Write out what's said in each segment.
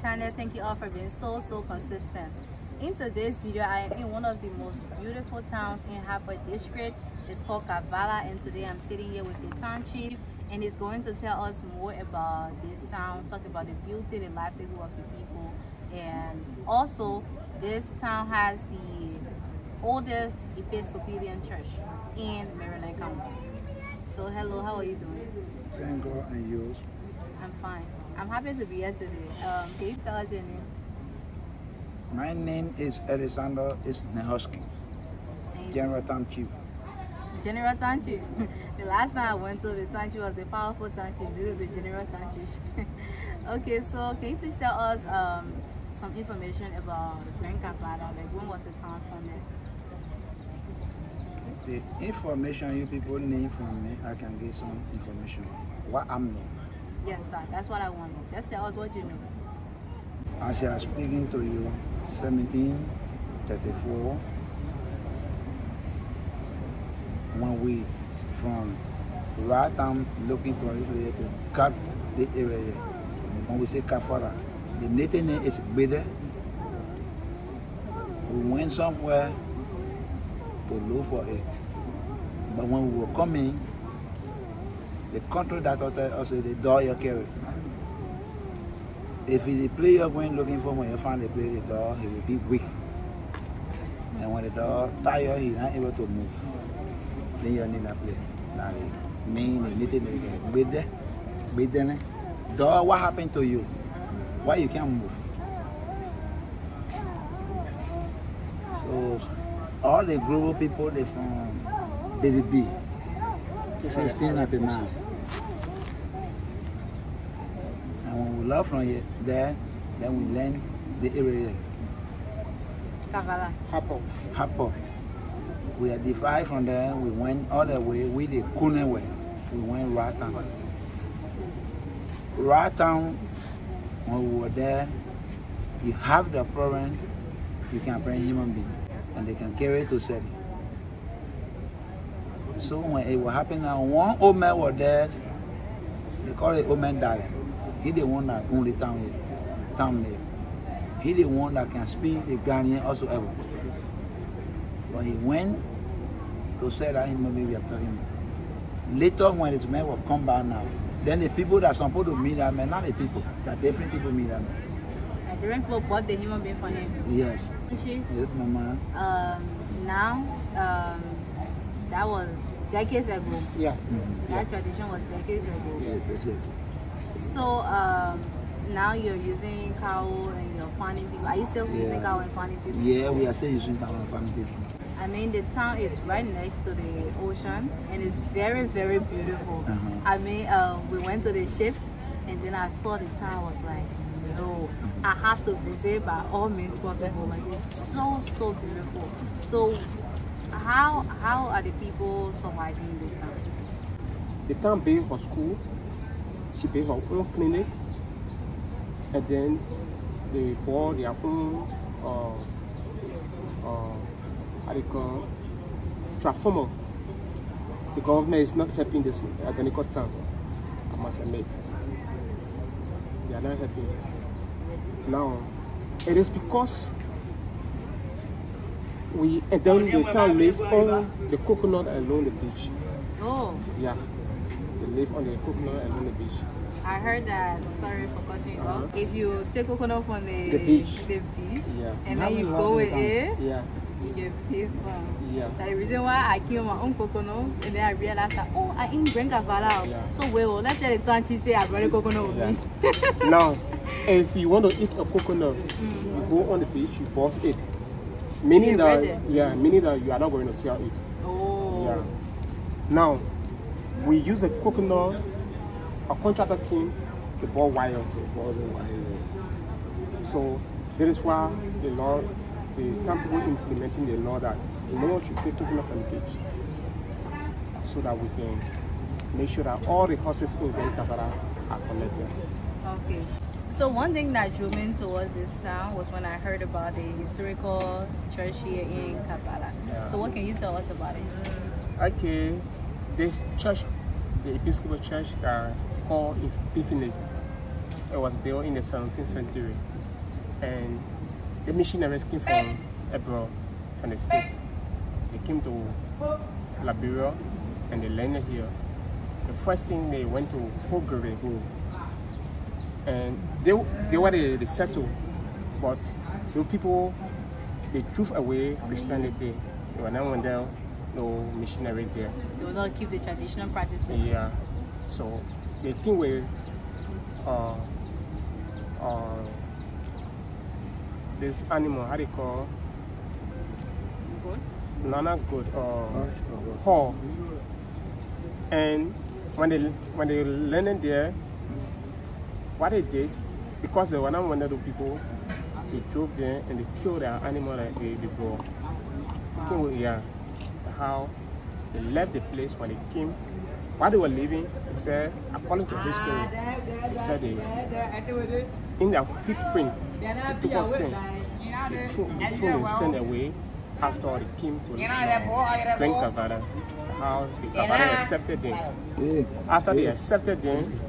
channel. Thank you all for being so so consistent. In today's video i am in one of the most beautiful towns in Harper district. It's called Cavalla and today i'm sitting here with the town chief and he's going to tell us more about this town talk about the beauty the livelihood of the people. And also this town has the oldest episcopalian church in maryland county. So hello how are you doing? Thank God and yours. i'm fine i'm happy to be here today um, can you tell us your name My name is Alexander Isnehosky, General Town Chief. General Town Chief. the last time I went to the Town Chief was the powerful Town Chief. This is the General Town Chief. okay, so can you please tell us um, some information about Grand Cavalla? Like when was the town founded? The information you people need from me, I can get some information. What I'm know. Yes, sir. That's what I wanted. Just tell us what you know. As I am speaking to you, 1734, when we from right time looking for area to cut the area, when we say Cavalla, the native name is Bede. We went somewhere to look for it. But when we were coming, the control that hotel also the door you carry. If the player going looking for when you find the player the door, he will be weak. And when the door tired, he not able to move. Then you need to play. Now little nigga with the with the door, what happened to you? Why you can't move? So all the Grebo people they from BDB 1699. And when we left from here, there, then we learn the area. Cavalla. Happen. Hapo. We are divided from there, we went all the way with the Kunen way. We went Ratan. Ratan, when we were there, you have the problem, you can bring human being and they can carry it to Sedi. So when it was happening, now, one old man was there, they call it old man darling. He the one that own the town here, town there. He the one that can speak the Ghanaian also ever. But he went to say that maybe we told him. Later when his man will come back now, then the people that supposed to meet that man, not the people, that different people meet that man. Nigerian people bought the human being for him. Yes. Yes, mama. um, now, um, that was decades ago. Yeah. Mm-hmm. That tradition was decades ago. Yes, that's it. So um, now you're using cow and you're finding people. Are you still using cow and finding people? Yeah, we are still using our family people. I mean, the town is right next to the ocean and it's very, very beautiful. Uh-huh. I mean, uh, we went to the ship and then I saw the town. I was like, no, I have to visit by all means possible. Like it's so, so beautiful. So, how how are the people surviving in this town? The town built her school. She built her own clinic. And then they bought their own uh, uh, how do you call transformer. The government is not helping this organic town. I must admit. They are not helping. Now, it is because we and then the town live on the coconut along the beach. Oh, Yeah, they live on the coconut along the beach. I heard that. Sorry for cutting you uh-huh. off. If you take coconut from the The beach. the beach, Yeah. and then you go with it, Yeah, you get for. yeah. That's the reason why I killed my own coconut, and then I realized that oh, I ain't bring Cavalla. Yeah. So well, let's tell the she say I brought a coconut with me. now, if you want to eat a coconut, you go on the beach, you bust it. Meaning You that yeah, meaning that you are not going to sell it. Oh. Yeah. Now, we use the coconut. A contractor came, they bought wires. So that is why the law, the company implementing the law that no one should take coconut from the beach, so that we can make sure that all the horses in Venkatara are collected. Okay. So one thing that drew me towards this town was when I heard about the historical church here in Cavalla. Yeah. So what can you tell us about it? Okay, this church, the Episcopal Church uh, called Epiphany, it was built in the 17th century. and the missionaries came from abroad, from the States. They came to Liberia and they landed here. The first thing they went to Hogere, and they, they were the, the settled, but the people, they drove away Christianity. They were not there, no missionaries there. They will not keep the traditional practices. Yeah. So the thing with uh, uh, this animal, how they call Good. no not good, uh, hall. And when they when they landed there, what they did, because they were not one of the people, they drove there and they killed their animal that they, they brought. Kill- Yeah, how they left the place when they came. While they were leaving, they said, according to history, they said they, in their footprint, took us sin. They threw the sin away after they came to uh, Grand Cavalla. How the Cavalla accepted them. After they accepted them,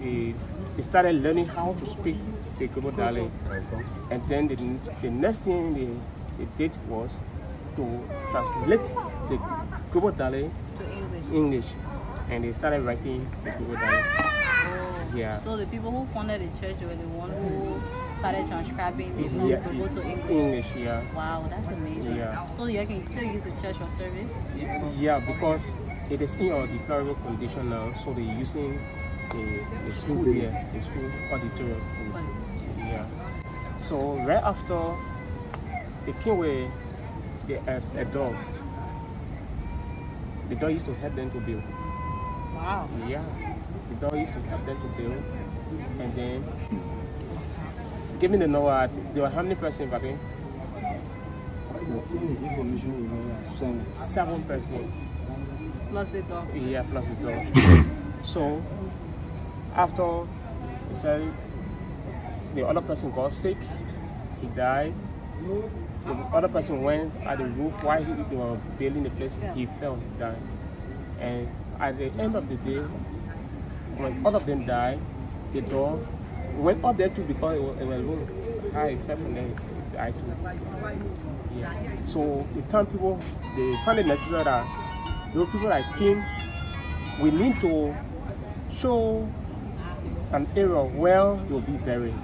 they, they started learning how to speak the Grebo Dale. And then the, the next thing they, they did was to translate the Grebo Dale To English. English. And they started writing the Grebo Dale. Oh. Yeah. So the people who founded the church were the one who started transcribing the from Yeah, Igbo to English. English, yeah. Wow, that's amazing. Yeah. So you can still use the church for service? Yeah, because it is in a deplorable condition now, so they're using the, the school there, the school auditorium. Yeah. So right after they came with the, a, a dog, the dog used to help them to build. Wow. Yeah. The dog used to help them to build. And then give me the number. There were how many persons, Papi? the information we know, send it. Seven persons. Plus the dog. Yeah, plus the dog. so after he said the other person got sick, he died. The other person went at the roof while he, they were building the place. He fell, he died. And at the end of the day, when all of them died, the dog went up there too because it was, it was. How fell from there, he died too. Yeah. So the town people, they found it necessary that those people that came, we need to show an area where they'll be buried.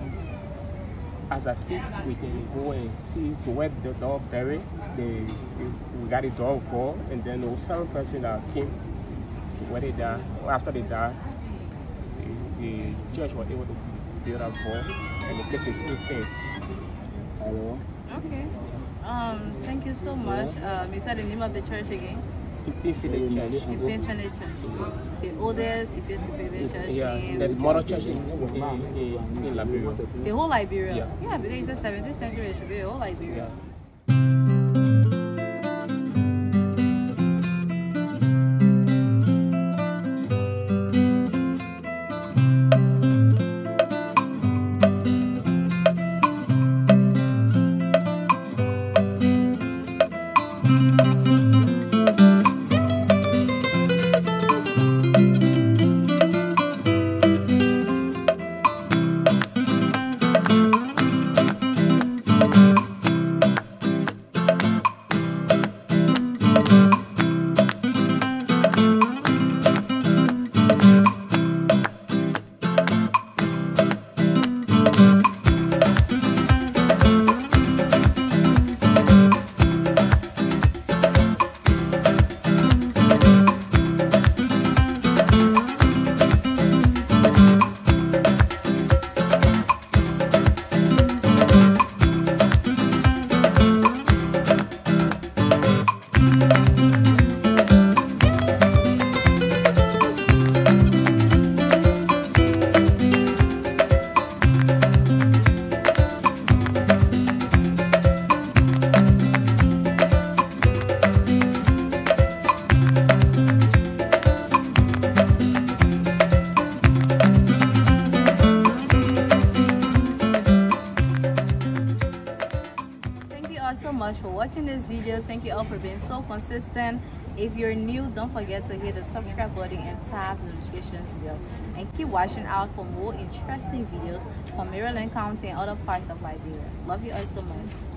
As I speak, we can go and see to where the dog buried. They, we got a dog for, and then there was some person that came to where they died. After they died, the, the church was able to build up for, and the place is still fenced. Hello. Okay. Um, thank you so much. Um, you said the name of the church again? Infinite Church. It's Infinite Church. The oldest Episcopalian church Yeah, in the mother church in, in, in, in Liberia. the whole Liberia. Yeah. Yeah, because it's said 17th century, it should be the whole Liberia. Yeah. So much for watching this video. Thank you all for being so consistent If you're new, don't forget to hit the subscribe button and tap the notifications bell. And keep watching out for more interesting videos from Maryland County and other parts of Liberia. Love you all so much.